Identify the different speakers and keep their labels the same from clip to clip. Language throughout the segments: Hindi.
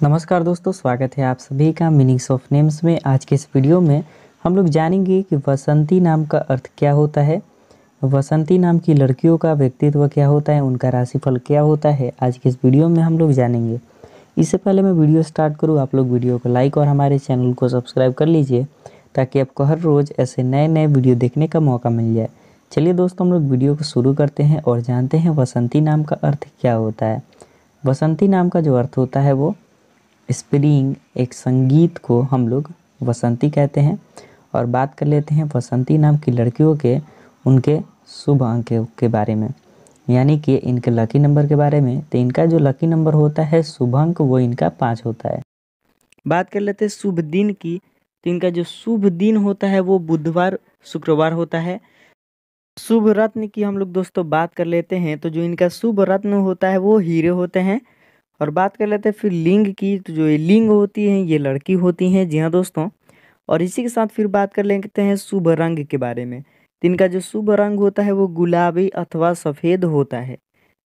Speaker 1: नमस्कार दोस्तों, स्वागत है आप सभी का मीनिंग्स ऑफ़ नेम्स में। आज के इस वीडियो में हम लोग जानेंगे कि वसंती नाम का अर्थ क्या होता है, वसंती नाम की लड़कियों का व्यक्तित्व क्या होता है, उनका राशिफल क्या होता है, आज के इस वीडियो में हम लोग जानेंगे। इससे पहले मैं वीडियो स्टार्ट करूँ, आप लोग वीडियो को लाइक और हमारे चैनल को सब्सक्राइब कर लीजिए, ताकि आपको हर रोज़ ऐसे नए नए वीडियो देखने का मौका मिल जाए। चलिए दोस्तों, हम लोग वीडियो को शुरू करते हैं और जानते हैं वसंती नाम का अर्थ क्या होता है। वसंती नाम का जो अर्थ होता है वो स्प्रिंग एक संगीत को हम लोग वसंती कहते हैं और बात कर लेते हैं वसंती नाम की लड़कियों के, उनके शुभ अंक के बारे में। यानी कि इनके लकी नंबर के बारे में तो इनका जो लकी नंबर होता है, शुभ अंक, वो इनका पाँच होता है। बात कर लेते हैं शुभ दिन की तो इनका जो शुभ दिन होता है, वो बुधवार, शुक्रवार होता है। शुभ रत्न की हम लोग दोस्तों बात कर लेते हैं तो जो इनका शुभ रत्न होता है, वो हीरे होते हैं। और बात कर लेते हैं फिर लिंग की तो जो ये लिंग होती हैं, ये लड़की होती हैं। जी हाँ दोस्तों, और इसी के साथ फिर बात कर लेते हैं शुभ रंग के बारे में। तो इनका जो शुभ रंग होता है वो गुलाबी अथवा सफ़ेद होता है।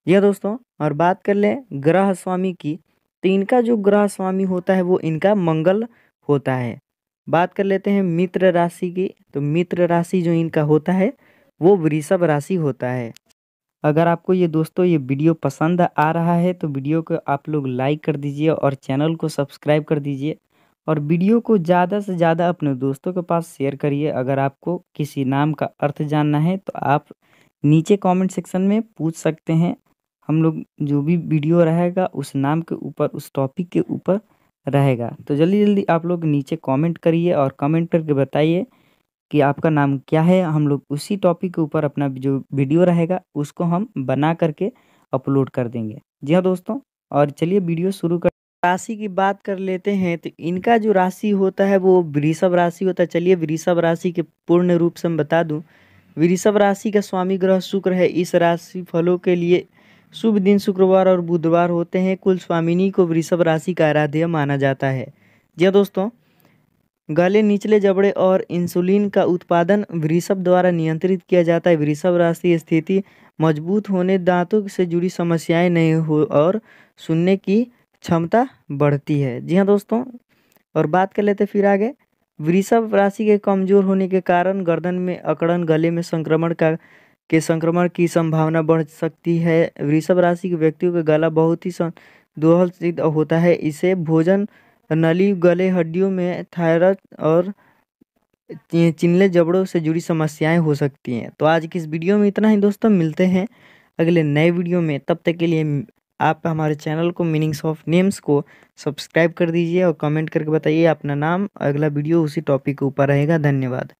Speaker 1: जी हाँ दोस्तों, और बात कर लें ग्रह स्वामी की तो इनका जो ग्रह स्वामी होता है वो इनका मंगल होता है। बात कर लेते हैं मित्र राशि की तो मित्र राशि जो इनका होता है, वो वृषभ राशि होता है। अगर आपको ये दोस्तों ये वीडियो पसंद आ रहा है तो वीडियो को आप लोग लाइक कर दीजिए और चैनल को सब्सक्राइब कर दीजिए। और वीडियो को ज़्यादा से ज़्यादा अपने दोस्तों के पास शेयर करिए। अगर आपको किसी नाम का अर्थ जानना है तो आप नीचे कमेंट सेक्शन में पूछ सकते हैं। हम लोग जो भी वीडियो रहेगा, उस नाम के ऊपर, उस टॉपिक के ऊपर रहेगा। तो जल्दी जल्दी आप लोग नीचे कमेंट करिए और कमेंट करके बताइए कि आपका नाम क्या है, हम लोग उसी टॉपिक के ऊपर अपना जो वीडियो रहेगा, उसको हम बना करके अपलोड कर देंगे। जी हाँ दोस्तों, और चलिए वीडियो शुरू कर राशि की बात कर लेते हैं तो इनका जो राशि होता है, वो वृषभ राशि होता है। चलिए वृषभ राशि के पूर्ण रूप से हम बता दूँ। वृषभ राशि का स्वामी ग्रह शुक्र है। इस राशि फलों के लिए शुभ दिन शुक्रवार और बुधवार होते हैं। कुल स्वामिनी को वृषभ राशि का आराध्य माना जाता है। जी हाँ दोस्तों गले निचले जबड़े और इंसुलिन का उत्पादन वृषभ द्वारा नियंत्रित किया जाता है। वृषभ राशि स्थिति मज़बूत होने, दांतों से जुड़ी समस्याएँ नहीं हो और सुनने की क्षमता बढ़ती है। जी हाँ दोस्तों, और बात कर लेते फिर आगे। वृषभ राशि के कमज़ोर होने के कारण गर्दन में अकड़न, गले में संक्रमण का, के संक्रमण की संभावना बढ़ सकती है। वृषभ राशि के व्यक्तियों का गला बहुत ही दोहल होता है। इसे भोजन नली गले हड्डियों में थायराइड और चिनले जबड़ों से जुड़ी समस्याएँ हो सकती हैं। तो आज की इस वीडियो में इतना ही दोस्तों, मिलते हैं अगले नए वीडियो में। तब तक के लिए आप हमारे चैनल को मीनिंग्स ऑफ़ नेम्स को सब्सक्राइब कर दीजिए और कमेंट करके बताइए अपना नाम। अगला वीडियो उसी टॉपिक के ऊपर रहेगा। धन्यवाद।